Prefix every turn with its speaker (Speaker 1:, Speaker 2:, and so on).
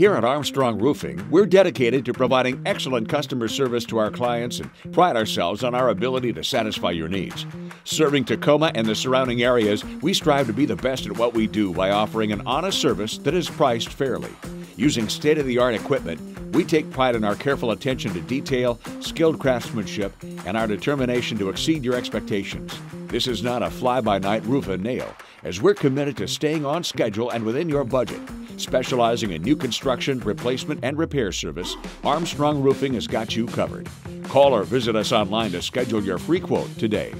Speaker 1: Here at Armstrong Roofing, we're dedicated to providing excellent customer service to our clients and pride ourselves on our ability to satisfy your needs. Serving Tacoma and the surrounding areas, we strive to be the best at what we do by offering an honest service that is priced fairly. Using state of the art equipment, we take pride in our careful attention to detail, skilled craftsmanship, and our determination to exceed your expectations. This is not a fly by night roof and nail, as we're committed to staying on schedule and within your budget. Specializing in new construction, replacement, and repair service, Armstrong Roofing has got you covered. Call or visit us online to schedule your free quote today.